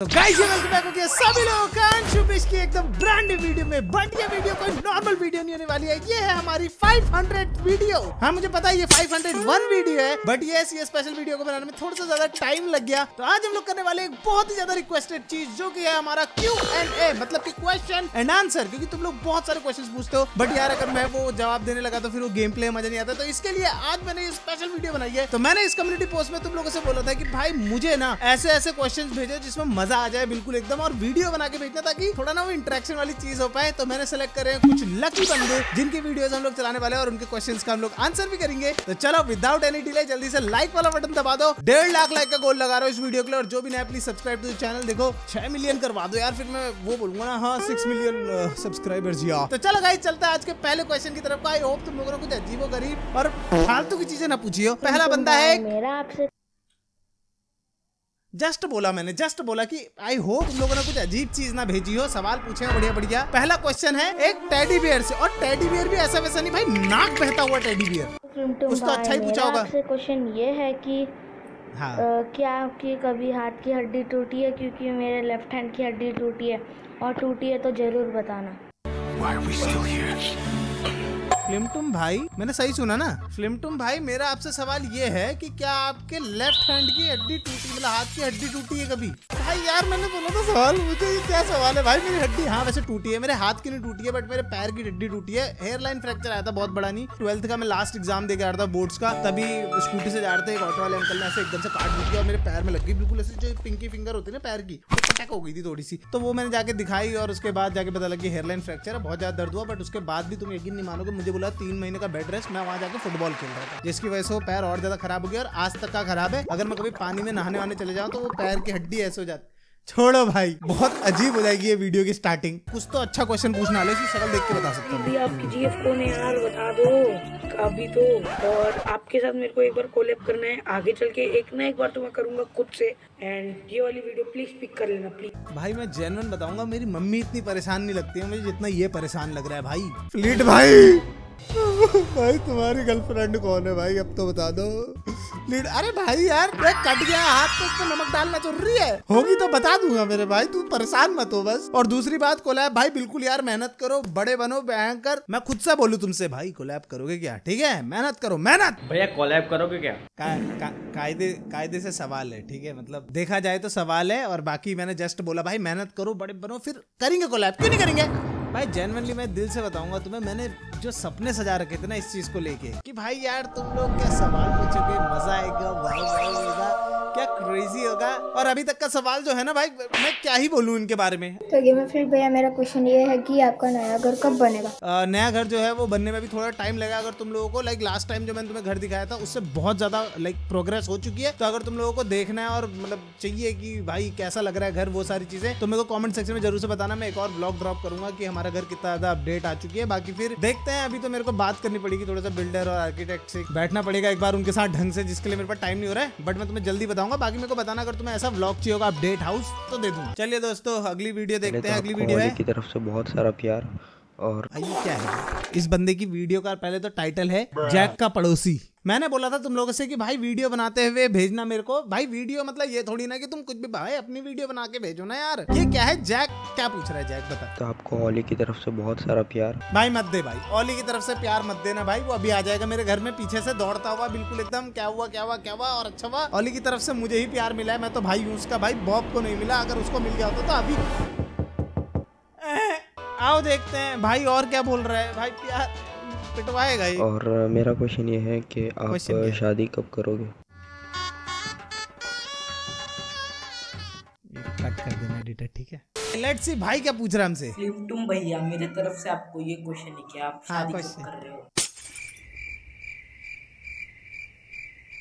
तो गाइस सभी लोगों का अंशु पेश की एकदम ब्रांड वीडियो में बट ये वीडियो कोई नॉर्मल वीडियो नहीं होने वाली है। ये है हमारी 500 वीडियो हाँ मुझे पता है ये 501 वीडियो है बट ये ये स्पेशल वीडियो को बनाने में थोड़ा सा ज़्यादा टाइम लग गया। तो आज हम लोग करने वाले एक बहुत ही ज़्यादा रिक्वेस्टेड चीज़, जो की है हमारा क्यू एंड ए मतलब की क्वेश्चन एंड आंसर क्योंकि तुम लोग बहुत सारे क्वेश्चन पूछते हो। बट यार, अगर मैं वो जवाब देने लगा तो फिर वो गेम प्ले मज़ा नहीं आता। तो इसके लिए आज मैंने ये स्पेशल वीडियो बनाई है। तो मैंने इस कम्युनिटी पोस्ट में तुम लोगों से बोला था कि भाई, मुझे ना ऐसे ऐसे क्वेश्चन भेजो जिसमें मज़ा आ जाए बिल्कुल एकदम, और वीडियो बना के भेजना ताकि थोड़ा ना वो इंटरेक्शन वाली चीज़ हो पाए। तो मैंने सेलेक्ट करे कुछ लकी बंदे, जिनकी वीडियोस हम लोग चलाने वाले और उनके क्वेश्चंस का हम लोग आंसर भी करेंगे। तो चलो विदाउट एनी डिले जल्दी से लाइक वाला बटन दबा दो। डेढ़ लाख लाइक का गोल लगा रहा हूँ इस वीडियो के लिए, और जो भी नया प्लीज़ सब्सक्राइब टू चैनल देखो, छह मिलियन करवा दो यार, फिर मैं वो बोलूँगा ना हाँ सिक्स मिलियन सब्सक्राइबर्स या। तो चलो गाइस चलता है आज के पहले क्वेश्चन की तरफ़ आई होप तुम लोगों ने कुछ अजीबो गरीब और फालतू की चीज़ें ना पूछियो पहला बंदा है मेरा आपसे जस्ट बोला मैंने जस्ट बोला कि आई होप तुम लोगों ने कुछ अजीब चीज़ ना भेजी हो सवाल पूछे हो बढ़िया बढ़िया पहला क्वेश्चन है एक टेडी बियर से और टेडी बियर भी ऐसा वैसा नहीं भाई नाक बहता हुआ टेडी बियर तो अच्छा ही पूछा होगा। क्वेश्चन ये है कि हाँ। अ, क्या आपकी कभी हाथ की हड्डी टूटी है? क्योंकि मेरे लेफ़्ट हैंड की हड्डी टूटी है और टूटी है तो ज़रूर बताना। फ्लिमटुम भाई, मैंने सही सुना ना? फ्लिमटुम भाई, मेरा आपसे सवाल ये है कि क्या आपके लेफ़्ट हैंड की हड्डी टूटी मतलब हाथ की हड्डी टूटी है कभी? भाई यार, मैंने बोला था सवाल, मुझे ये क्या सवाल है? भाई, मेरी हड्डी हाँ वैसे टूटी है, मेरे हाथ की नहीं टूटी है बट मेरे पैर की हड्डी टूटी है। हेयर लाइन फ्रैक्चर आया था, बहुत बड़ा नहीं। ट्वेल्थ का मैं लास्ट एग्ज़ाम दे के आ रहा था बोर्ड्स का, तभी स्कूटी से जा रहे थे, एक ऑटो वाले अंकल ने ऐसे एकदम से काट दी और मेरे पैर में लग गई, बिल्कुल ऐसे जो पिंकी फिंगर होती है ना पैर की, वो कटक हो गई थी थोड़ी सी। तो वो मैंने जाके दिखाई और उसके बाद जाके पता लगी हेयरलाइन फ्रैक्चर है, बहुत ज़्यादा दर्द हुआ बट उसके बाद भी तुम यकीन नहीं मानोगे, मुझे बोला तीन महीने का बेड रेस्ट मैं वहाँ जाके फुटबॉल खेल रहा था, जिसकी वजह से वो पैर और ज़्यादा खराब हो गया और आज तक का खराब है। अगर मैं कभी पानी में नहाने वाने चले जाऊँ तो वो पैर की हड्डी ऐसे हो जाती छोड़ो भाई बहुत अजीब हो जाएगी ये वीडियो की स्टार्टिंग कुछ तो अच्छा क्वेश्चन पूछना ले इसकी शक्ल देख के बता सकता हूँ। अभी आपकी जीएफ कौन है यार बता दो अभी तो और आपके साथ मेरे को एक बार कोलैब करना है आगे चल के एक ना एक बार तो मैं करूँगा खुद से। एंड ये वाली वीडियो प्लीज़ पिक कर लेना प्लीज़ भाई मैं जेनवन बताऊँगा मेरी मम्मी इतनी परेशान नहीं लगती है मुझे जितना ये परेशान लग रहा है भाई। फ्लीट भाई। भाई तुम्हारी गर्लफ्रेंड कौन है भाई? अब तो बता दो। फ्लीट अरे भाई यार ये कट गया हाथ तो उसमें नमक डालना ज़रूरी है। होगी तो बता दूँगा मेरे भाई तू परेशान मत हो बस। और दूसरी बात कोलैब भाई बिल्कुल यार मेहनत करो बड़े बनो भयंकर। मैं खुद से बोलू तुमसे भाई कोलैब करोगे क्या? ठीक है? मेहनत करो मेहनत! भैया कोलैब करोगे क्या? कायदे कायदे से सवाल है ठीक है? मतलब देखा जाए तो सवाल है और बाकी मैंने जस्ट बोला भाई मेहनत करो बड़े बनो फिर करेंगे कोलैब क्यों नहीं करेंगे? भाई जेनवनली मैं दिल से बताऊँगा तुम्हें मैंने जो सपने सजा रखे थे ना इस चीज़ को लेके कि भाई यार तुम लोग क्या सवाल क्या क्रेजी होगा और अभी तक का सवाल जो है ना भाई मैं क्या ही बोलूँ इनके बारे में? तो गेमर फ्रेंड भैया मेरा क्वेश्चन ये है कि आपका नया घर कब बनेगा? अ, नया घर जो है वो बनने में भी थोड़ा टाइम लगेगा अगर तुम लोगों को लाइक लास्ट टाइम जो मैंने तुम्हें घर दिखाया था उससे बहुत ज़्यादा लाइक प्रोग्रेस हो चुकी है। तो अगर तुम लोगों को देखना है और मतलब चाहिए कि भाई कैसा लग रहा है घर वो सारी चीज़ें तो मेरे को कॉमेंट सेक्शन में ज़रूर से बताना। मैं एक और ब्लॉग ड्रॉप करूँगा कि हमारा घर कितना ज़्यादा अपडेट आ चुकी है। बाकी फिर देखते हैं अभी तो मेरे को बात करनी पड़ेगी थोड़ा सा बिल्डर और आर्किटेक्ट से। बैठना पड़ेगा एक बार उनके साथ ढंग से जिसके लिए मेरे पास टाइम नहीं हो रहा है बट मैं तुम्हें जल्दी बताऊँगा। बाकी मेरे को बताना अगर तुम्हें ऐसा ब्लॉग चाहिए होगा अपडेट हाउस तो दे दूँगा। चलिए दोस्तों अगली वीडियो देखते तो हैं अगली वीडियो है। की तरफ़ से बहुत सारा प्यार और ये क्या है? इस बंदे की वीडियो का पहले तो टाइटल है जैक का पड़ोसी। मैंने बोला था तुम लोगों से कि भाई वीडियो बनाते हुए भेजना मेरे को। भाई वीडियो मतलब ये थोड़ी ना कि तुम कुछ भी भाई अपनी वीडियो बना के भेजो ना यार। ये क्या है जैक क्या पूछ रहा है जैक बता। तो आपको ओली की तरफ़ से बहुत सारा प्यार। भाई मत दे भाई ओली की तरफ़ से प्यार मत देना भाई वो अभी आ जाएगा मेरे घर में पीछे से दौड़ता हुआ बिल्कुल एकदम क्या हुआ क्या हुआ क्या हुआ और अच्छा हुआ। ओली की तरफ़ से मुझे ही प्यार मिला है मैं तो भाई हूँ उसका भाई बॉब को नहीं मिला अगर उसको मिल गया होता तो अभी। आओ देखते हैं भाई और क्या बोल रहा है भाई प्यार पिटवाएगा ही। और मेरा क्वेश्चन ये है कि आप? शादी कब करोगे? कट कर देना एडिटर ठीक है? लेट्स सी भाई क्या पूछ रहा है हमसे? तुम भैया मेरे तरफ़ से आपको ये क्वेश्चन है कि आप हाँ, शादी question. कर रहे हो?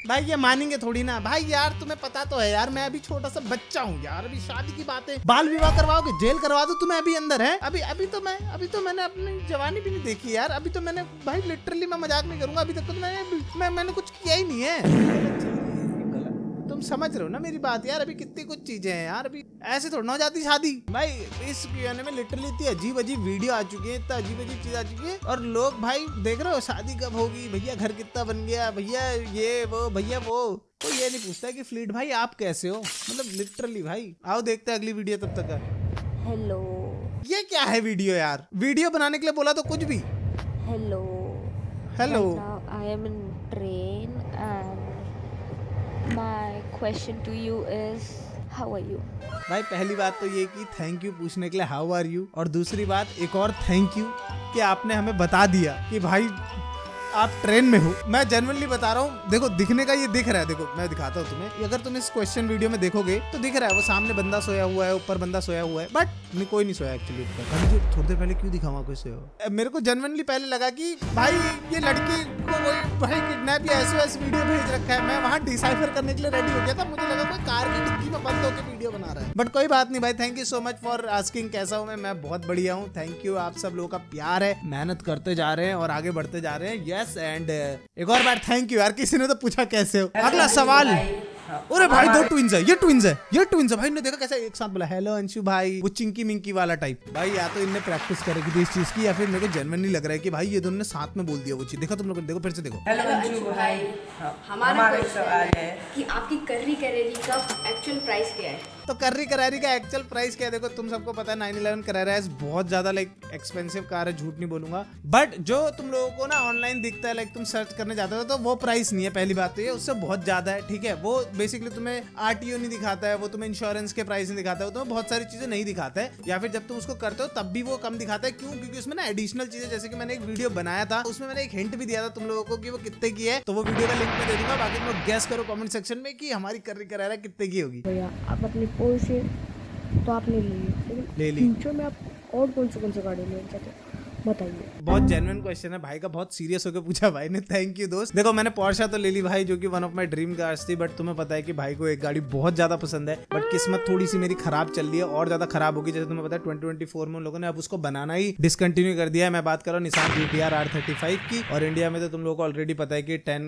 भाई ये मानेंगे थोड़ी ना। भाई यार तुम्हें पता तो है यार मैं अभी छोटा सा बच्चा हूँ यार अभी शादी की बात। है बाल विवाह करवाओगे जेल करवा दो तुम्हें अभी अंदर है? अभी अभी तो मैं अभी तो मैंने अपनी जवानी भी नहीं देखी यार अभी तो मैंने भाई लिटरली मैं मज़ाक नहीं करूँगा अभी तक तो मैंने मैं, मैंने कुछ किया ही नहीं है। तुम समझ रहे हो ना मेरी बात? यार अभी कितनी कुछ चीज़ें हैं यार अभी ऐसे थोड़ा ना हो जाती शादी। भाई इस क्यूएनए में लिटरली इतनी अजीब अजीब वीडियो आ चुकी है इतना अजीब अजीब चीज़ आ चुकी है। और लोग भाई देख रहे हो शादी कब होगी? भैया घर कितना बन गया? भैया ये वो भैया वो। कोई ये नहीं पूछता कि फ्लीट भाई आप कैसे हो? मतलब लिटरली भाई आओ देखते हैं अगली वीडियो तब तक। हेलो ये क्या है वीडियो यार? वीडियो बनाने के लिए बोला तो कुछ भी। Hello hello I am I am in train question to you is how are you? भाई, पहली बात तो ये कि थैंक यू पूछने के लिए हाउ आर यू और दूसरी बात, एक और थैंक यू कि आपने हमें बता दिया कि भाई आप ट्रेन में हो मैं जेनवनली बता रहा हूँ देखो दिखने का ये दिख रहा है देखो मैं दिखाता हूँ तुम्हें। अगर तुम इस क्वेश्चन वीडियो में देखोगे तो दिख रहा है वो सामने बंदा सोया हुआ है ऊपर बंदा सोया हुआ है बट कोई नहीं सोया एक्चुअली जो थोड़ी देर पहले क्यों दिखाऊँगा कोई सोया? मेरे को जेनवनली पहले लगा कि भाई ये लड़की को भाई किडनैप या वैसे वीडियो भेज रखा है मैं वहाँ डिसाइफर करने के लिए रेडी हो गया था मुझे लगा कोई कार की डिक्की में बंद होकर वीडियो बना रहा है। बट कोई बात नहीं भाई thank you so much for asking कैसा हूँ मैं? मैं बहुत बढ़िया हूँ थैंक यू आप सब लोगों का प्यार है मेहनत करते जा रहे हैं और आगे बढ़ते जा रहे हैं। यस एंड एक और बार थैंक यू यार किसी ने तो पूछा कैसे हो? अगला सवाल। अरे भाई दो ट्विंस है ये ट्विंस है ये ट्विंस है। भाई ने देखा कैसे एक साथ बोला हेलो अंशु भाई वो चिंकी मिंकी वाला टाइप भाई या तो इनने प्रैक्टिस करेगी थी इस चीज़ की या फिर मेरे को नहीं लग रहा है कि भाई ये दोनों ने साथ में बोल दिया वो चीज़। देखो तुम लोग देखो फिर से देखो। हेलो अंशु भाई हमारा हमारा सवाल है कि आपकी कर्री करेरी का एक्चुअल प्राइस क्या है तो कर्री करारी का एक्चुअल प्राइस क्या देखो, तुम सबको पता है नाइन इलेवन करारा बहुत ज़्यादा लाइक एक्सपेंसिव कार है, झूठ नहीं बोलूँगा। बट जो तुम लोगों को ना ऑनलाइन दिखता है लाइक तुम सर्च करने जाते हो तो वो प्राइस नहीं है, पहली बात तो ये, उससे बहुत ज़्यादा है, ठीक है? वो बेसिकली तुम्हें आरटीओ नहीं दिखाता है, वो तुम्हें इंश्योरेंस के प्राइस नहीं दिखाता है तुम्हें बहुत सारी चीज़ें नहीं दिखाता है। या फिर जब तुम उसको करते हो, तब भी वो कम दिखाता है। क्यों? क्योंकि उसमें ना एडिशनल चीज़ें, जैसे कि मैंने एक वीडियो बनाया था, उसमें मैंने एक हिंट भी दिया था तुम लोगों को कि वो कितने की है तो वो वीडियो का लिंक मैं दे दूँगा। बाकी तुम लोग गैस करो कमेंट सेक्शन में कि हमारी कर्री करारा कितने की होगी। आप अपनी पोल इसे तो आपने ले ली लेकिन ले ली। फ्यूचर में आप और कौन से कौन से गाड़ी लेना चाहते हो? बताइए। बहुत जेन्युइन क्वेश्चन है। भाई का बहुत सीरियस होकर पूछा भाई ने। थैंक यू दोस्त। देखो मैंने पोर्शा तो ले ली भाई जो कि one of my dream cars थी बट तुम्हें पता है कि भाई को एक गाड़ी बहुत ज़्यादा पसंद है। बट किस्मत थोड़ी सी मेरी खराब चल रही है और ज़्यादा खराब होगी। जैसे तुम्हें पता है ट्वेंटी ट्वेंटी फोर में लोगों ने अब उसको बनाना ही डिसकंटिन्यू कर दिया है। मैं बात कर रहा हूँ Nissan G T R R thirty five की। और इंडिया में तो तुम लोगों को ऑलरेडी पता है कि टेन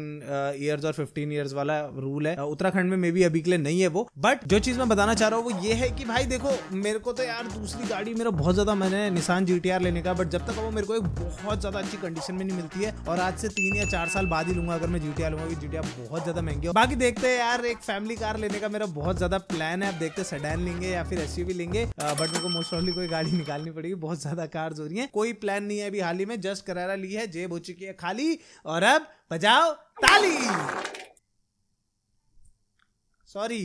ईयर्स और फिफ्टीन ईयर्स वाला रूल है। Uh, उत्तराखंड में मे भी अभी के लिए नहीं है वो। बट जो चीज़ मैं बताना चाह रहा हूँ वो ये है कि भाई देखो मेरे को तो यार दूसरी गाड़ी मेरा बहुत ज़्यादा मैंने निशान जी लेने का। बट जब तक वो मेरे को एक बहुत ज़्यादा अच्छी कंडीशन में नहीं मिलती है और आज से तीन या चार साल बाद ही लूँगा अगर मैं जीटीआर लूँगा, क्योंकि जीटीआर बहुत ज़्यादा महँगी है। बाकी देखते हैं यार, एक फैमिली कार लेने का मेरा बहुत ज़्यादा प्लान है। अब देखते सेडान लेंगे या फिर एसयूवी लेंगे बट मेरे को मोस्ट ऑफली कोई गाड़ी निकालनी पड़ेगी। बहुत ज़्यादा कार्स हो रही है। कोई प्लान नहीं है अभी हाल ही में। जस्ट करारा ली है, जेब हो चुकी है खाली। और अब बजाओ ताली। सॉरी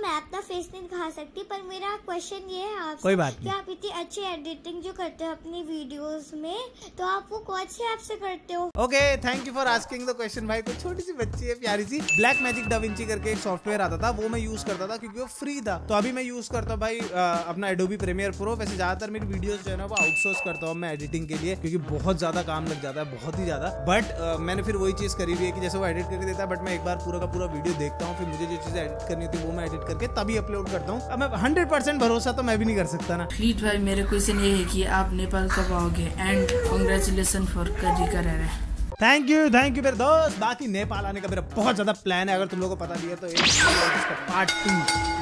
मैं अपना फेस नहीं दिखा सकती पर मेरा क्वेश्चन ये है आपसे कोई बात कि नहीं। आप इतनी अच्छी एडिटिंग जो करते हो अपनी वीडियोस में तो आप वो कौन से ऐप से करते हो? Okay thank you for asking the question भाई। कोई छोटी सी बच्ची है प्यारी सी। ब्लैक मैजिक डाविंची करके एक सॉफ्टवेयर आता था वो मैं यूज़ करता था क्योंकि वो फ्री था। तो अभी मैं यूज़ करता हूँ भाई अ, अपना एडोबी प्रीमियर प्रो वैसे ज़्यादातर मेरी वीडियोस जो है ना वो आउटसोर्स करता हूँ मैं एडिटिंग के लिए क्योंकि बहुत ज़्यादा काम लग जाता है बहुत ही ज़्यादा। बट मैंने फिर वही चीज़ करी हुई है कि जैसे वो एडिट करके देता है बट मैं एक बार पूरा का पूरा वीडियो देखता हूँ फिर मुझे जो चीज़ें एडिट करनी होती है वो मैं एडिट करके तभी अपलोड करता हूँ। अब मैं हंड्रेड परसेंट भरोसा तो मैं भी नहीं कर सकता ना। प्लीट भाई, मेरे क्वेश्चन ये है कि आप नेपाल कब आओगे। एंड कॉन्ग्रेचुलेसन फॉर करी कर थैंक यू थैंक यू मेरे दोस्त। बाकी नेपाल आने का मेरा बहुत ज़्यादा प्लान है। अगर तुम लोगों को पता भी है तो एक पार्ट टू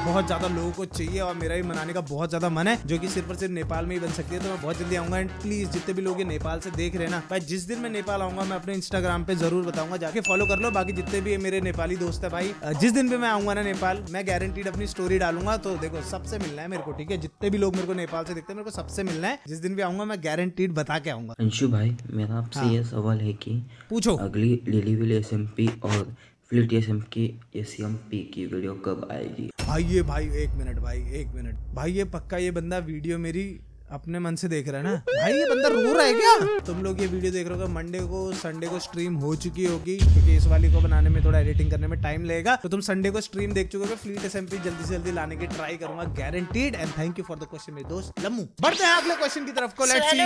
बहुत ज़्यादा लोगों को चाहिए और मेरा भी मनाने का बहुत ज़्यादा मन है जो कि सिर्फ़ और सिर्फ़ नेपाल में ही बन सकती है। तो मैं बहुत जल्दी आऊँगा एंड प्लीज़ जितने भी लोग ये नेपाल से देख रहे हैं ना भाई जिस दिन मैं नेपाल आऊँगा मैं अपने इंस्टाग्राम पे ज़रूर बताऊँगा। जाके फॉलो कर लो। बाकी जितने भी मेरे नेपाली दोस्त है भाई जिस दिन भी मैं आऊँगा ना नेपाल मैं गारंटीड अपनी स्टोरी डालूँगा। तो देखो सबसे मिलना है मेरे को ठीक है? जितने भी लोग मेरे को नेपाल से देखते हैं मेरे को सबसे मिलना है। जिस दिन भी आऊँगा मैं गारंटीड बता के आऊँगा। अंशु भाई मेरा आपसे हाँ। ये सवाल है कि पूछो। अगली लिलीविल एस एम पी और फ्लिट एस एम की एस एम पी की वीडियो कब आएगी? भाई ये भाई एक मिनट भाई एक मिनट। भाई ये पक्का ये बंदा वीडियो मेरी अपने मन से देख रहा है ना? भाई ये बंदा रो रहा है क्या? तुम लोग ये वीडियो देख रहे हो मंडे को संडे को स्ट्रीम हो चुकी होगी क्योंकि इस वाली को बनाने में थोड़ा एडिटिंग करने में टाइम लगेगा। तो तुम संडे को स्ट्रीम देख चुके हो फ्लीट एस जल्दी से जल्दी लाने की ट्राई करूँगा guaranteed and thank you for the question मेरे दोस्त लम्मू। बढ़ते हैं अगले क्वेश्चन की तरफ़ को लेट्स सी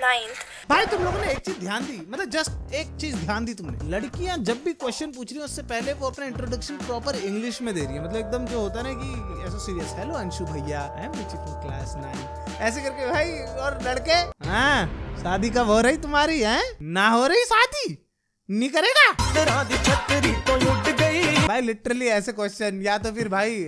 नाइन्थ भाई तुम लोगों ने एक चीज़ ध्यान दी मतलब जस्ट एक चीज़ ध्यान दी तुमने। लड़कियाँ जब भी क्वेश्चन पूछ रही हैं उससे पहले वो अपना इंट्रोडक्शन प्रॉपर इंग्लिश में दे रही है। मतलब एकदम जो होता है ना कि ऐसा सीरियस हेलो अंशु भैया। फ्रॉम क्लास नाइन ऐसे करके भाई और लड़के हाँ शादी कब हो रही तुम्हारी है? ना हो रही शादी? नहीं करेगा? भाई लिटरली ऐसे क्वेश्चन या तो फिर भाई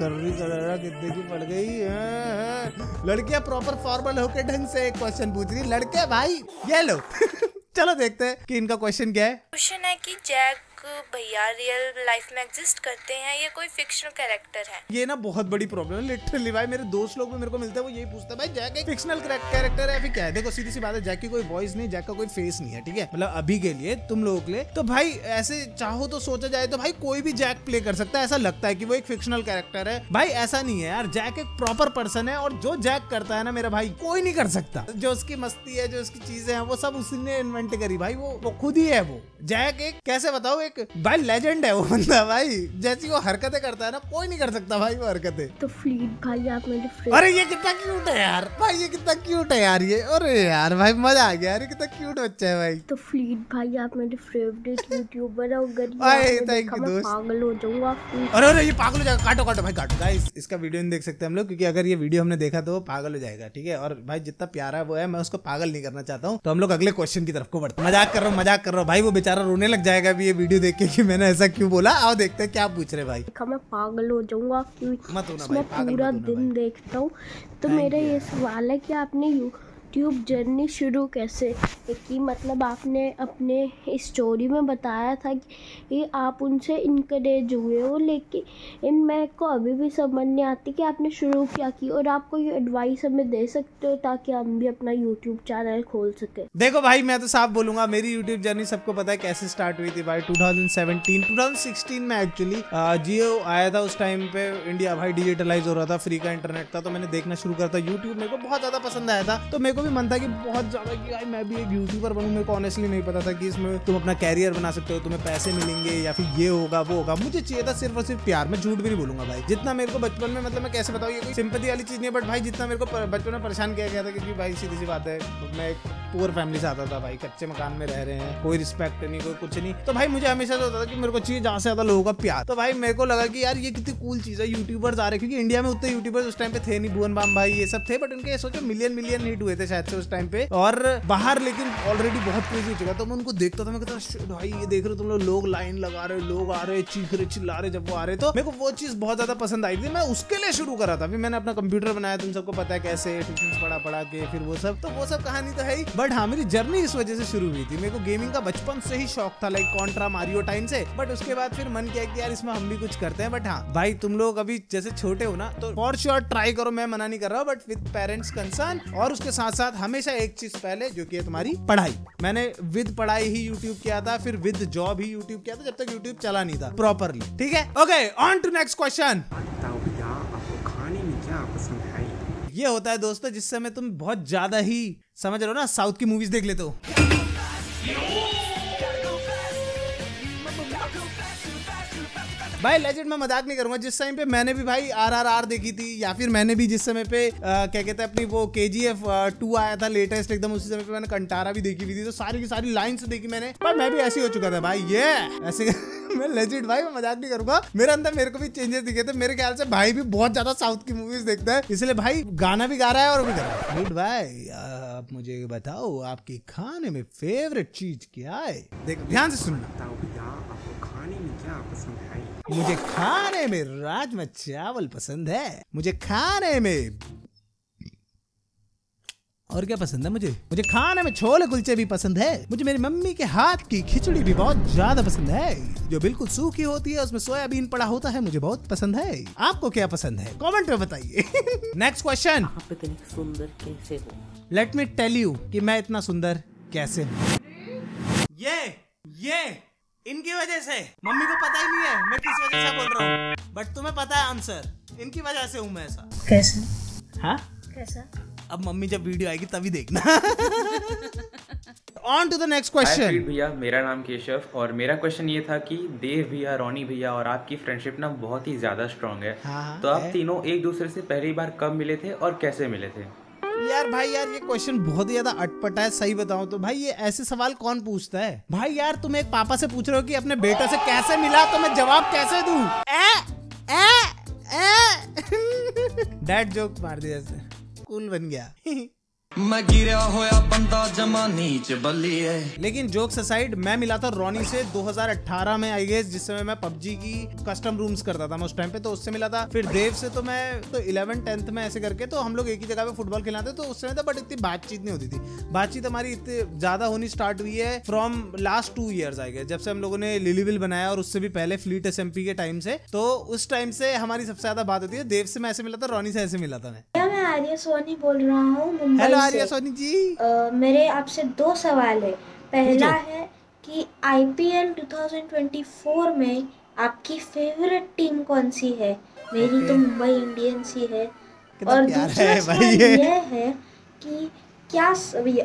कितने की पड़ गई अं, लड़कियाँ प्रॉपर फॉर्मल होके ढंग से एक क्वेश्चन पूछ रही लड़के भाई ये लो। चलो देखते हैं कि इनका क्वेश्चन क्या है। क्वेश्चन है कि जैक भैया रियल लाइफ में एग्जिस्ट करते हैं, या कोई फिक्शनल कैरेक्टर है। ये ना बहुत बड़ी प्रॉब्लम है लिटरली भाई, मेरे दोस्त लोग भी मेरे को मिलते हैं, वो यही पूछते हैं, भाई जैक एक फिक्शनल कैरेक्टर है। फिर क्या है? देखो, सीधी सी बात है जैक की कोई वॉइस नहीं जैक का कोई फेस नहीं है, ठीक है? मतलब अभी के लिए, तुम लोगों के लिए। तो भाई, ऐसे चाहो तो सोचा जाए तो भाई, कोई भी जैक प्ले कर सकता है, ऐसा लगता है कि वो एक फिक्शनल कैरेक्टर है। भाई, ऐसा नहीं है यार जैक एक प्रॉपर पर्सन है, और जो जैक करता है ना मेरा भाई, कोई नहीं कर सकता। जो उसकी मस्ती है, जो उसकी चीज़ें हैं, वो सब उसने इन्वेंट करी, भाई, वो वो खुद ही है वो। जैक एक, कैसे बताओ एक भाई लेजेंड है वो बंदा भाई। जैसी वो हरकतें करता है ना कोई नहीं कर सकता भाई वो हरकतें। तो फ्लीट भाई आप मेरे अरे ये कितना क्यूट है यार। भाई ये कितना क्यूट है यार ये। अरे यार भाई मज़ा आ गया यार कितना क्यूट बच्चा है भाई। तो फ्लीट भाई आप मेरे फेवरेट यूट्यूबर हो ये देखा you, मैं दोस्त। पागल हो जाऊँगा अरे अरे ये पागल हो जाएगा। काटो काटो भाई काटो। गाइस इसका वीडियो नहीं देख सकते हम लोग क्योंकि अगर ये वीडियो हमने देखा तो पागल हो जाएगा ठीक है? और भाई जितना प्यारा वो है मैं उसको पागल नहीं करना चाहता हूँ। तो हम लोग अगले क्वेश्चन की तरफ़ को बढ़ते मज़ाक कर रहा हूँ मज़ाक कर रहा हूँ। भाई वो बेचारा रोने लग जाएगा अभी ये वीडियो देख के कि मैंने ऐसा क्यों बोला? आओ देखते हैं क्या पूछ रहे भाई। देखा मैं पागल हो जाऊँगा फ्लीट मत होना मैं पूरा दिन देखता हूँ। तो मेरा ये सवाल है कि आपने यूट्यूब जर्नी शुरू कैसे? की मतलब आपने अपने स्टोरी में बताया था कि ये आप उनसे इनकरेज हुए हो, लेकिन मेरे को अभी भी समझ नहीं आती कि आपने शुरू क्या की और आप कोई एडवाइस हमें दे सकते हो ताकि हम भी अपना यूट्यूब चैनल खोल सके। देखो भाई, मैं तो साफ़ बोलूँगा, मेरी यूट्यूब जर्नी सबको पता है कैसे स्टार्ट हुई थी भाई। 2017 2016 में एक्चुअली जियो आया था उस टाइम पे इंडिया भाई डिजिटलाइज हो रहा था फ्री का इंटरनेट था तो मैंने देखना शुरू करा था। यूट्यूब मेरे को बहुत ज़्यादा पसंद आया था तो मेरे को भी मन था कि बहुत ज़्यादा कि भाई मैं भी एक यूट्यूबर बनूं, मेरे को ऑनेस्टली नहीं पता था कि इसमें तुम अपना कैरियर बना सकते हो, तुम्हें पैसे मिलेंगे या फिर ये होगा, वो होगा। मुझे चाहिए था सिर्फ़ और सिर्फ़ प्यार, मैं झूठ भी नहीं बोलूँगा भाई। जितना मेरे को बचपन में मतलब मैं कैसे बताऊँ, ये कोई सिंपति वाली चीज़ नहीं है बट भाई जितना मेरे को बचपन में परेशान किया गया था क्योंकि भाई सीधी सी बात है, मैं एक पुअर फैमिली से आता था भाई, कच्चे मकान में रह रहे हैं, कोई रिस्पेक्ट नहीं, कोई कुछ नहीं। तो भाई मुझे हमेशा से होता था कि मेरे को चाहिए जहाँ से ज़्यादा लोगों का प्यार। तो भाई मेरे को लगा कि यार ये कितनी कूल चीज़ है यूट्यूबर्स आ रहे क्योंकि इंडिया में उतने यूट्यूबर्स उस टाइम पे थे नहीं, भुवन बाम भाई, ये सब थे बट उनके सोचो मिलियन मिलियन हिट हुए थे शायद से उस टाइम पे। और बाहर लेकिन ऑलरेडी बहुत क्रेजी हो चुका। तो मैं उनको देखता था, मैं कहता भाई ये देख रहे हो तुम लोग लोग लाइन लगा रहे लोग आ रहे चीख रहे चिल्ला रहे जब वो आ रहे तो मेरे को वो चीज़ बहुत ज़्यादा पसंद आई थी। मैं उसके लिए शुरू करा था। फिर मैंने अपना कंप्यूटर बनाया, तुम सबको पता है कैसे ट्यूशन पढ़ा पढ़ा के, फिर वो सब। तो वो सब कहानी तो है ही। बट हाँ मेरी जर्नी इस वजह से शुरू हुई थी। मेरे को गेमिंग का बचपन से ही शौक था लाइक कॉन्ट्रा मारियो टाइम से। बट उसके बाद फिर मन किया कि यार, इसमें हम भी कुछ करते हैं। बट हाँ भाई, तुम लोग अभी जैसे छोटे हो ना तो फॉर श्योर ट्राई करो, मैं मना नहीं कर रहा हूँ। बट विद पेरेंट्स कंसर्न और उसके साथ साथ हमेशा एक चीज़ पहले, जो की है तुम्हारी पढ़ाई। मैंने विद पढ़ाई ही यूट्यूब किया था, फिर विद जॉब ही यूट्यूब किया था, जब तक यूट्यूब चला नहीं था प्रॉपरली ठीक है? Okay on to next question ये होता है दोस्तों, जिस समय तुम बहुत ज़्यादा ही समझ रहे हो ना, साउथ की मूवीज़ देख लेते हो। भाई लेजेंड मैं मज़ाक नहीं करूँगा। जिस टाइम पे मैंने भी भाई आर आर आर देखी थी, या फिर मैंने भी जिस समय पे क्या कहते हैं, अपनी वो के जी एफ़ टू आया था लेटेस्ट एकदम उसी समय पे मैंने कंटारा भी देखी हुई थी। तो सारी की सारी लाइन देखी मैंने। पर मैं भी ऐसे हो चुका था भाई ये ऐसे मैं लेजिट भाई मैं मज़ाक नहीं करूँगा। मेरे अंदर मेरे को भी चेंजेस दिखे थे। मेरे ख्याल से भाई भी बहुत ज़्यादा साउथ की मूवीज़ देखता है। इसलिए भाई गाना भी गा रहा है और भी कर रहा है। भाई आप मुझे बताओ आपके खाने में फेवरेट चीज़ क्या है? देखो ध्यान से सुनना। बताओ भैया आपको खाने में क्या पसंद है? मुझे खाने में राजमा चावल पसंद है। मुझे खाने में और क्या पसंद है मुझे? मुझे खाने में छोले कुलचे भी पसंद है। मुझे मेरी मम्मी के हाथ की खिचड़ी भी बहुत ज़्यादा पसंद है। जो बिल्कुल सूखी होती है उसमें सोयाबीन पड़ा होता है मुझे बहुत पसंद है। आपको क्या पसंद है? कमेंट में बताइए। नेक्स्ट क्वेश्चन आप इतने सुंदर कैसे हो? लेट मी टेल यू कि मैं इतना सुंदर कैसे हूँ। ये ये इनकी वजह से। मम्मी को पता ही नहीं है मैं किस वजह से बोल रहा हूँ। बट तुम्हें पता है आंसर इनकी वजह से हूँ मैं ऐसा। कैसे? हाँ? कैसा? अब मम्मी जब वीडियो आएगी तभी देखना। On to the next question भैया मेरा नाम केशव और मेरा क्वेश्चन ये था कि देव भैया रोनी भैया और आपकी फ्रेंडशिप ना बहुत ही ज़्यादा स्ट्रांग है। हाँ, हाँ, तो आप है। तीनों एक दूसरे से पहली बार कब मिले थे और कैसे मिले थे? यार भाई यार ये क्वेश्चन बहुत ही ज़्यादा अटपटा है सही बताऊँ तो। भाई ये ऐसे सवाल कौन पूछता है? भाई यार तुम एक पापा से पूछ रहे हो कि अपने बेटे से कैसे मिला तो मैं जवाब कैसे दूँ? ए ए ए डैड जोक मार दिया कूल बन गया। मैं गिरा होया बंदा जमा नीच बल्ली है। लेकिन जोक्स असाइड मैं मिला था रोनी से 2018 में आई गेस जिस समय मैं पबजी की कस्टम रूम्स करता था मैं उस टाइम पे तो उससे मिला था। फिर देव से तो मैं तो 11 टेंथ में ऐसे करके तो हम लोग एक ही जगह पे फुटबॉल खिलाते तो उस समय था बट इतनी बातचीत नहीं होती थी। बातचीत हमारी इतनी ज़्यादा होनी स्टार्ट हुई है from last two years I guess जब से हम लोगों ने लिलीविल बनाया और उससे भी पहले फ्लीट एस के टाइम से तो उस टाइम से हमारी सबसे ज़्यादा बात होती है देव से मैं ऐसे मिला था रोनी से ऐसे मिला था मैं। मैं आर्या सोनी बोल रहा हूँ मुंबई हेलो से। आर्या सोनी जी? अ, मेरे आपसे दो सवाल है। पहला है कि आईपीएल 2024 में आपकी फेवरेट टीम कौन सी है? मेरी तो मुंबई इंडियंस ही है। और दूसरा सवाल ये। यह है कि क्या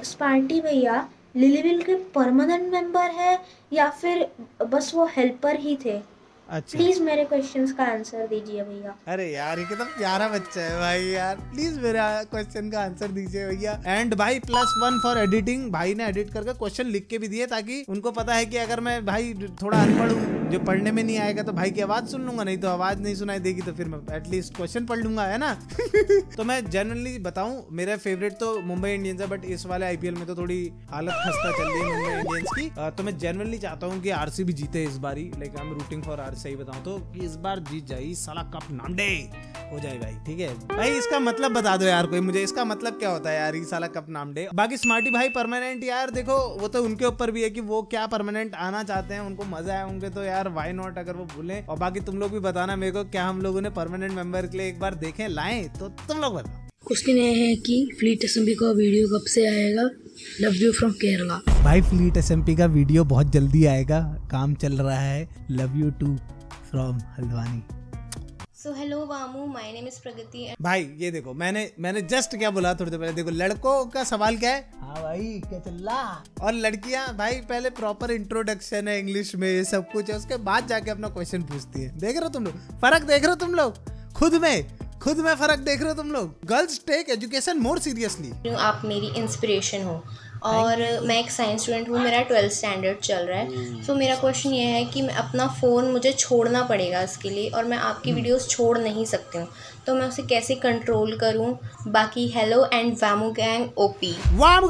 स्पार्टी भैया लिलीविल के परमानेंट मेंबर है या फिर बस वो हेल्पर ही थे? अच्छा। प्लीज़ मेरे क्वेश्चंस का आंसर दीजिए भैया। अरे यार ये कितना प्यारा बच्चा है भाई यार। प्लीज़ मेरा क्वेश्चन का आंसर दीजिए भैया। एंड भाई प्लस वन फॉर एडिटिंग भाई ने एडिट करके क्वेश्चन लिख के भी दिए ताकि उनको पता है कि अगर मैं भाई थोड़ा अनपढ़ हूँ जो पढ़ने में नहीं आएगा तो भाई की आवाज़ सुन लूँगा नहीं तो आवाज़ नहीं सुनाई देगी तो फिर मैं एटलीस्ट क्वेश्चन पढ़ लूँगा है ना? तो मैं जनरली बताऊँ मेरा फेवरेट तो मुंबई इंडियंस है बट इस वाले आईपीएल में तो थोड़ी हालत खस्ता चल रही है मुंबई इंडियंस की। तो मैं जनरली चाहता हूँ कि आरसीबी जीते इस बारी like I am rooting for R सही बताऊँ तो कि इस बार जीत जाए साला कप नामडे। हो जाए भाई, ठीक है? भाई, इसका मतलब बता दो यार कोई मुझे। इसका मतलब क्या होता है यार, ये साला कप नामडे? बाकी स्मार्टी भाई परमानेंट यार, देखो, वो तो उनके ऊपर भी है कि वो क्या परमानेंट आना चाहते हैं, उनको मज़ा है उनके तो यार वाई नॉट अगर वो भूलें? और बाकी तुम लोग भी बताना मेरे को, क्या हम लोगों ने परमानेंट मेंबर के लिए एक बार देखें, लाए? तो तुम लोग बताओ। क्वेश्चन ये है कि फ्लीट एस का वीडियो कब से आएगा? लव यू फ्रॉम केरला भाई फ्लीट एस का वीडियो बहुत जल्दी आएगा। काम चल रहा है। Love you too from Haldwani. So hello Vamu my name is Pragati भाई ये देखो मैंने मैंने जस्ट क्या बोला थोड़ी देर पहले? देखो लड़कों का सवाल क्या है? हाँ भाई क्या चल रहा? और लड़कियाँ भाई पहले प्रॉपर इंट्रोडक्शन है इंग्लिश में ये सब कुछ है। उसके बाद जाके अपना क्वेश्चन पूछती है। देख रहे हो तुम लोग? फ़र्क देख रहे हो तुम लोग? खुद में। खुद में फ़र्क देख रहे हो तुम लोग? Girls take education more seriously आप मेरी इंस्पिरेशन हो। और मैं एक साइंस स्टूडेंट हूँ मेरा ट्वेल्थ स्टैंडर्ड चल रहा है। सो मेरा क्वेश्चन ये है कि मैं अपना फ़ोन मुझे छोड़ना पड़ेगा इसके लिए और मैं आपकी वीडियोस छोड़ नहीं सकती हूँ। तो मैं उसे कैसे कंट्रोल करूँ? बाकी hello and Vamu gang OP वाम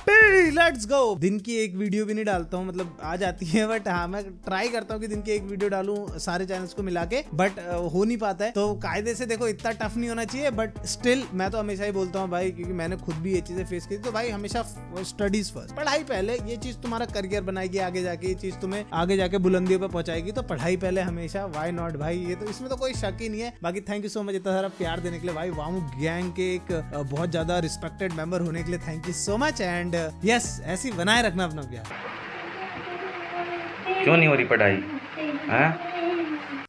पी लेट्स गो दिन की एक वीडियो भी नहीं डालता हूँ मतलब आ जाती है बट हाँ मैं ट्राई करता हूँ कि दिन की एक वीडियो डालूं सारे चैनल्स को मिला के बट हो नहीं पाता है। तो कायदे से देखो, इतना टफ नहीं होना चाहिए बट स्टिल मैं तो हमेशा ही बोलता हूँ, भाई, क्योंकि मैंने खुद भी ये चीज़ें फेस की तो भाई, हमेशा स्टडीज़ फ़र्स्ट पढ़ाई पहले, ये चीज़ तुम्हारा करियर बनाएगी, आगे जाके ये चीज़ तुम्हें, आगे जाके बुलंदियों पर पहुंचाएगी तो पढ़ाई पहले हमेशा वाई नॉट भाई? ये तो इसमें तो कोई शक ही नहीं है। बाकी थैंक यू सो मच इतना सारा प्यार देने के लिए भाई वामू गैंग के एक बहुत ज़्यादा रिस्पेक्टेड मेंबर होने के लिए thank you so much and yes ऐसी बनाए रखना अपना प्यार। क्यों नहीं हो रही पढ़ाई? हाँ?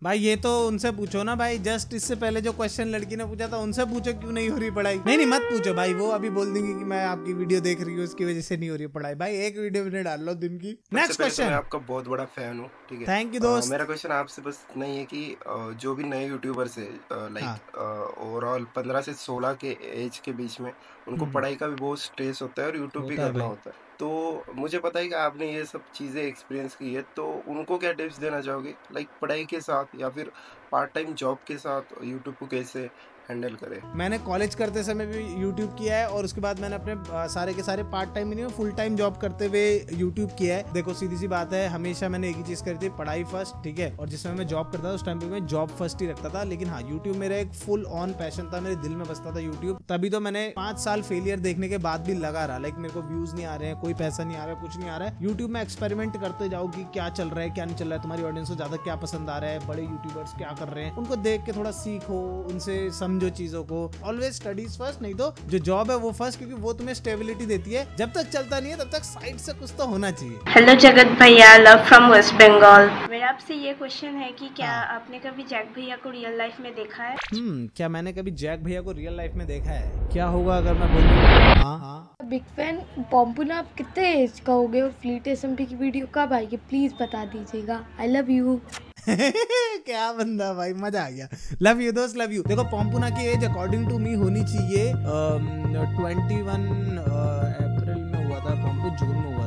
भाई ये तो उनसे पूछो ना भाई जस्ट इससे पहले जो क्वेश्चन लड़की ने पूछा था उनसे पूछो क्यों नहीं हो रही पढ़ाई। नहीं नहीं मत पूछो भाई वो अभी बोल देंगे कि मैं आपकी वीडियो देख रही हूँ उसकी वजह से नहीं हो रही पढ़ाई। भाई एक वीडियो मैंने डाल लो दिन की। नेक्स्ट पहले तो मैं क्वेश्चन आपका बहुत बड़ा फ़ैन हूँ ठीक है? You, अ, दोस्त। मेरा क्वेश्चन आपसे बस नहीं है कि जो भी नए यूट्यूबर्स है। लाइक ओवरऑल पंद्रह से सोलह के एज के बीच में उनको हम्म। पढ़ाई का भी बहुत स्ट्रेस होता है और यूट्यूब भी करना होता है। तो मुझे पता है कि आपने ये सब चीज़ें एक्सपीरियंस की है तो उनको क्या टिप्स देना चाहोगे? लाइक पढ़ाई के साथ या फिर पार्ट टाइम जॉब के साथ यूट्यूब को कैसे हैंडल करे। मैंने कॉलेज करते समय भी यूट्यूब किया है और उसके बाद मैंने अपने सारे के सारे पार्ट टाइम नहीं फुल टाइम जॉब करते हुए यूट्यूब किया है। देखो, सीधी सी बात है, हमेशा मैंने एक ही चीज़ करी थी, पढ़ाई फ़र्स्ट ठीक है? और जिस समय मैं जॉब करता था, उस टाइम पे मैं जॉब फ़र्स्ट ही रखता था। लेकिन हाँ यूट्यूब मेरा एक फुल ऑन पैशन था, मेरे दिल में बसता था यूट्यूब तभी तो मैंने पाँच साल फेलियर देखने के बाद भी लगा रहा। लाइक मेरे को व्यूज़ नहीं आ रहे हैं, कोई पैसा नहीं आ रहा, कुछ नहीं आ रहा है। यूट्यूब में एक्सपेरिमेंट करते जाओ कि क्या चल रहा है, क्या नहीं चल रहा है, तुम्हारी ऑडियंस को ज़्यादा क्या पसंद आ रहा है, बड़े यूट्यूबर्स क्या कर रहे हैं। उनको देख के थोड़ा सीखो उनसे समझो चीज़ों को। ऑलवेज स्टडीज़ फ़र्स्ट नहीं तो जो जॉब है वो फ़र्स्ट क्योंकि वो तुम्हें स्टेबिलिटी देती है। जब तक चलता नहीं है, तब तक साइड से कुछ तो होना चाहिए। हेलो जगत भैया लव फ्रॉम वेस्ट बंगाल मेरा आपसे ये क्वेश्चन है कि क्या हाँ। आपने कभी जैक भैया को रियल लाइफ में देखा है? हम्म क्या मैंने कभी जैक भैया को रियल लाइफ में देखा है? क्या होगा अगर मैं बोलूँ? हाँ। हाँ बिग फ़ैन पॉम्पुना आप कितने एज का हो गए और फ्लीट एस की वीडियो कब आएगी प्लीज़ बता दीजिएगा। आई लव यू क्या बंदा भाई मज़ा आ गया। लव यू दोस्त लव यू देखो पॉम्पुना की एज अकॉर्डिंग टू मी होनी चाहिए ट्वेंटी वन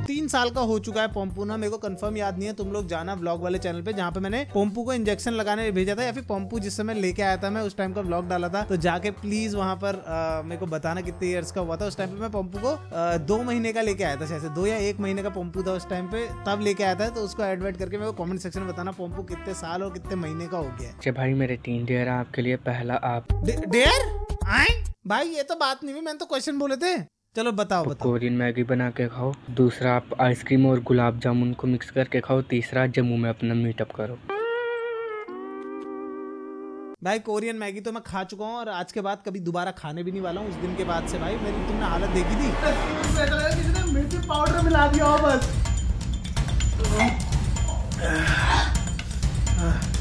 तीन साल का हो चुका है पोम्पू ना। मेरे को कंफर्म याद नहीं है। तुम लोग जाना ब्लॉग वाले चैनल पे जहाँ पे मैंने पोम्पू को इंजेक्शन लगाने भेजा था या फिर पोम्पू जिस समय लेके आया था मैं उस टाइम का ब्लॉग डाला था। तो जाके प्लीज़ वहाँ पर आ, मेरे को बताना कितने ईयर्स का हुआ था। उस टाइम पे मैं पोम्पू को आ, दो महीने का लेके आया था शायद से। दो या एक महीने का पोम्पू था उस टाइम पे। तब लेके आया था तो उसको एडवर्ट करके मेरे को कमेंट सेक्शन में बताना पोम्पू कितने साल और कितने महीने का हो गया अच्छा भाई मेरे तीन डेयर आपके लिए पहला आप डेयर आए? भाई ये तो बात नहीं हुई। मैंने तो क्वेश्चन बोले थे। चलो बताओ बताओ। कोरियन मैगी बना के खाओ दूसरा आप आइसक्रीम और गुलाब जामुन को मिक्स करके खाओ तीसरा जम्मू में अपना मीटअप करो। भाई कोरियन मैगी तो मैं खा चुका हूँ और आज के बाद कभी दोबारा खाने भी नहीं वाला हूँ उस दिन के बाद से भाई। मेरी तुमने हालत देखी थी? मिर्ची पाउडर मिला दिया बस।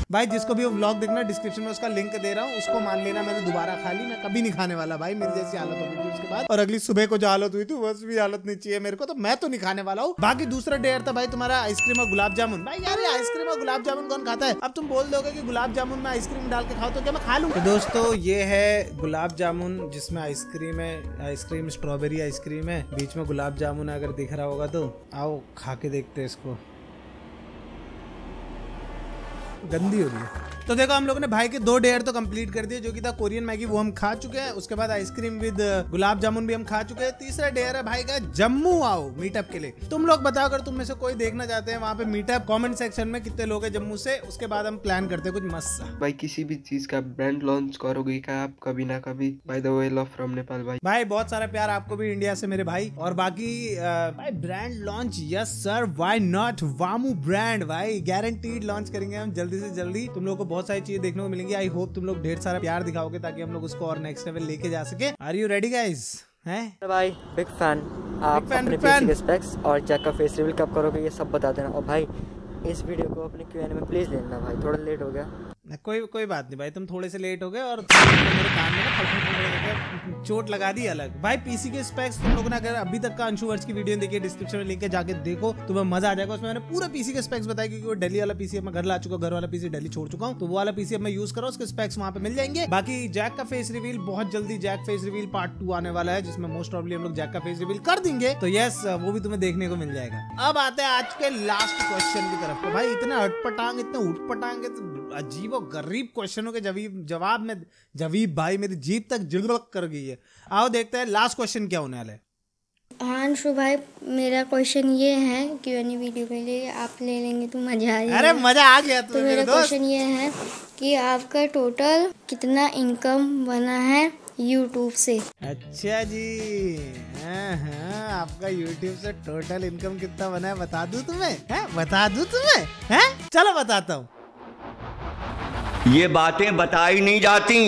भाई, जिसको भी वो व्लॉग देखना डिस्क्रिप्शन में उसका लिंक दे रहा हूँ, उसको मान लेना, मैंने दोबारा खा ली, मैं कभी नहीं खाने वाला भाई, मेरी जैसी हालत होगी थी उसके बाद। और अगली सुबह को जो हालत हुई थी बस भी हालत नहीं चाहिए मेरे को तो मैं तो नहीं खाने वाला हूँ। बाकी दूसरा डेयर था भाई तुम्हारा आइसक्रीम और गुलाब जामुन। भाई यार आइसक्रीम और गुलाब जामुन कौन खाता है? अब तुम बोल दोगे की गुलाब जामुन में आइसक्रीम डाल के खाओ तो क्या मैं खा लूँ? तो दोस्तों, ये है गुलाब जामुन, जिसमें आइसक्रीम है आइसक्रीम स्ट्रॉबेरी आइसक्रीम है। बीच में गुलाब जामुन अगर दिख रहा होगा तो आओ, खा के देखते इसको। गंदी हो रही है। तो देखो हम लोगों ने भाई के दो डेयर तो कंप्लीट कर दिए जो कि था कोरियन मैगी वो हम खा चुके हैं। उसके बाद आइसक्रीम विद गुलाब जामुन भी हम खा चुके हैं। तीसरा डेयर है भाई का जम्मू आओ मीटअप के लिए। तुम लोग बताओ अगर तुम में से कोई देखना चाहते हैं वहाँ पे मीटअप कमेंट सेक्शन में कितने लोग हैं जम्मू से उसके बाद हम प्लान करते हैं कुछ मस्त भाई किसी भी चीज़ का ब्रांड लॉन्च करोगे क्या आप कभी ना कभी? By the way love from Nepal भाई भाई बहुत सारा प्यार आपको भी इंडिया से मेरे भाई। और बाकी भाई brand launch yes sir why not Vamu brand भाई गारंटीड लॉन्च करेंगे हम जल्दी से जल्दी तुम लोग को बहुत सारी चीज़ें देखने को मिलेंगी। आई होप तुम लोग ढेर सारा प्यार दिखाओगे ताकि हम लोग उसको और नेक्स्ट लेवल लेके जा सके। आर यू रेडी गाइज़ है? भाई बिग फ़ैन आप big fan. और जैक का फेस रिवील कब करोगे ये सब बता देना। और भाई इस वीडियो को अपने क्यूएनए में प्लीज़ लेना भाई। थोड़ा लेट हो गया। कोई कोई बात नहीं भाई, तुम थोड़े से लेट हो गए और चोट लगा दी अलग। भाई पीसी के स्पेक्स तुम लोगों ने अगर अभी तक का अंशु वर्ष की वीडियो देखी डिस्क्रिप्शन में लिंक है, जाके देखो, तुम्हें मज़ा आ जाएगा। उसमें मैंने पूरा पीसी के स्पेक्स बताया क्योंकि वो दिल्ली वाला पीसी मैं घर ला चुका घर वाला पीसी दिल्ली छोड़ चुका हूँ तो वो वाला पीसी मैं यूज़ करो, उसके स्पेक्स वहाँ पे मिल जाएँगे। बाकी जैक का फेस रिवील बहुत जल्दी Jack face reveal part two आने वाला है, जिसमें मोस्ट प्रॉब्ली हम लोग जैक का फेस रिवील कर देंगे। तो यस वो भी तुम्हें देखने को मिल जाएगा। अब आते हैं आज के लास्ट क्वेश्चन की तरफ़। तो भाई, इतने अटपटांग, इतने उठपटांग अजीब और गरीब क्वेश्चनों के जवीब जवाब में जवीब भाई मेरी जीप तक जिलक कर गई है। आओ देखते हैं लास्ट क्वेश्चन क्या होने वाला है। हाँ अंशु भाई मेरा क्वेश्चन ये है कि यानी वीडियो के लिए आप ले लेंगे तो मज़ा आ जाएगा। अरे मज़ा आ गया तो मेरा क्वेश्चन ये है कि आपका टोटल कितना इनकम बना है यूट्यूब से? अच्छा जी हाँ हाँ आपका यूट्यूब से टोटल इनकम कितना बना है बता दूँ तुम्हें? हैं बता दूँ तुम्हें? हैं चलो बताता हूँ। ये बातें बताई नहीं जाती,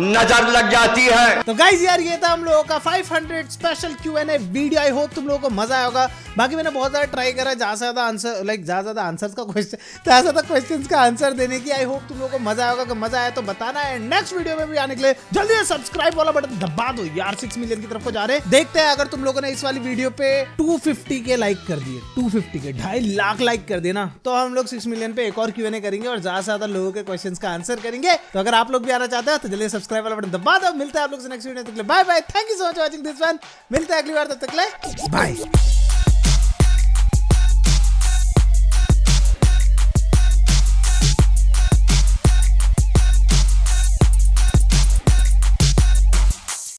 नज़र लग जाती है। तो गाइज़ यार, ये था हम लोगों का 500 special Q N A video I hope तुम लोगों को मज़ा आया होगा। बाकी मैंने बहुत ज़्यादा ट्राई करा, ज़्यादा से ज़्यादा आंसर लाइक ज़्यादा ज़्यादा आंसर्स का क्वेश्चन ज़्यादा ज़्यादा क्वेश्चंस का आंसर देने की आई होप तुम लोगों को मज़ा आया होगा। मज़ा आया तो बताना है। नेक्स्ट वीडियो में भी आने के लिए जल्दी से सब्सक्राइब वाला बटन दबा दो यार सिक्स मिलियन की तरफ़ को जा रहे देखते हैं अगर तुम लोगों ने इस वाली वीडियो पे 250 के लाइक कर दिए 250 के, ढाई लाख लाइक कर देना तो हम लोग सिक्स मिलियन पे एक और क्यू करेंगे और ज़्यादा से ज़्यादा लोगों के क्वेश्चन का आंसर करेंगे। तो अगर आप लोग भी आना चाहते हो तो जल्दी सब्सक्राइब वाला बटन दबा दो। मिलते हैं आप लोग से नेक्स्ट वीडियो तक bye bye thank you so much watching this one मिलते हैं अगली बार, तब तक ले बाय